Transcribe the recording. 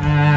Bye.